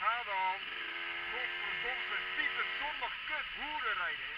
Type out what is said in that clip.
Ga dan. Godverdomme, Pieter zondag kut hoeren rijden.